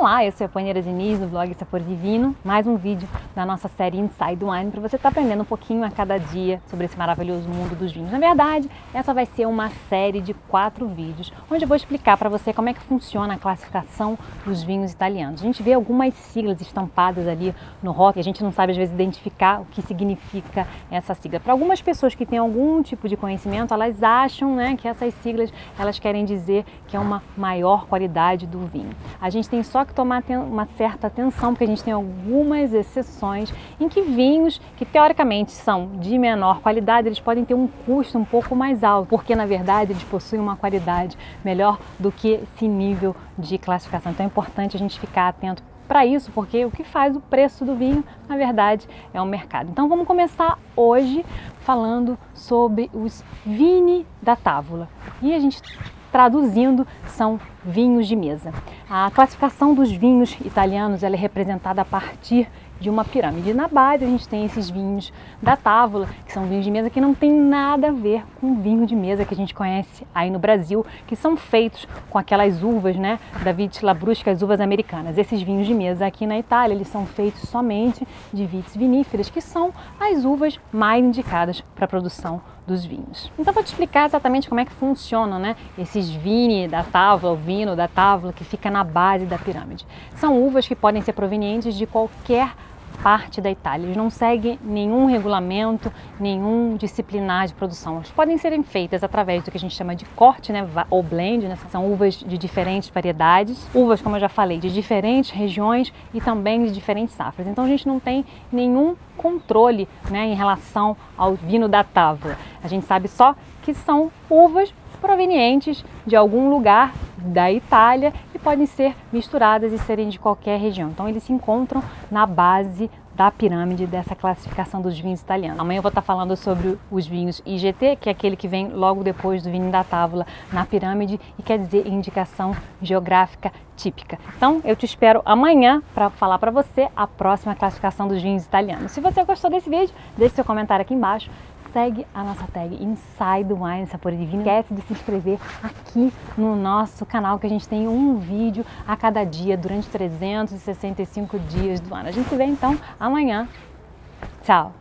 Olá, eu sou a Paneira Diniz, do blog Sapor Divino. Mais um vídeo da nossa série Inside Wine para você estar tá aprendendo um pouquinho a cada dia sobre esse maravilhoso mundo dos vinhos. Na verdade, essa vai ser uma série de quatro vídeos onde eu vou explicar para você como é que funciona a classificação dos vinhos italianos. A gente vê algumas siglas estampadas ali no rótulo, a gente não sabe às vezes identificar o que significa essa sigla. Para algumas pessoas que têm algum tipo de conhecimento, elas acham né, que essas siglas elas querem dizer que é uma maior qualidade do vinho. A gente tem só que tomar uma certa atenção, porque a gente tem algumas exceções em que vinhos que teoricamente são de menor qualidade, eles podem ter um custo um pouco mais alto, porque na verdade eles possuem uma qualidade melhor do que esse nível de classificação. Então é importante a gente ficar atento para isso, porque o que faz o preço do vinho, na verdade, é o mercado. Então vamos começar hoje falando sobre os vini da távola. E a gente traduzindo, são vinhos de mesa. A classificação dos vinhos italianos é representada a partir de uma pirâmide. Na base a gente tem esses vinhos da távola, que são vinhos de mesa que não tem nada a ver com vinho de mesa que a gente conhece aí no Brasil, que são feitos com aquelas uvas, né, da Vitis Labrusca, as uvas americanas. Esses vinhos de mesa aqui na Itália, eles são feitos somente de Vitis viníferas, que são as uvas mais indicadas para a produção dos vinhos. Então vou te explicar exatamente como é que funcionam né, esses vini da távola, o vino da távola que fica na base da pirâmide. São uvas que podem ser provenientes de qualquer parte da Itália. Eles não seguem nenhum regulamento, nenhum disciplinar de produção. Eles podem serem feitas através do que a gente chama de corte, né, ou blend, né? são uvas de diferentes variedades, uvas, como eu já falei, de diferentes regiões e também de diferentes safras. Então a gente não tem nenhum controle né, em relação ao vinho da távola. A gente sabe só que são uvas provenientes de algum lugar da Itália podem ser misturadas e serem de qualquer região. Então eles se encontram na base da pirâmide dessa classificação dos vinhos italianos. Amanhã eu vou estar falando sobre os vinhos IGT, que é aquele que vem logo depois do vinho da tábua na pirâmide e quer dizer indicação geográfica típica. Então eu te espero amanhã para falar para você a próxima classificação dos vinhos italianos. Se você gostou desse vídeo, deixe seu comentário aqui embaixo segue a nossa tag Inside Wine Sabor Divino. Esquece de se inscrever aqui no nosso canal que a gente tem um vídeo a cada dia durante 365 dias do ano. A gente se vê então amanhã. Tchau!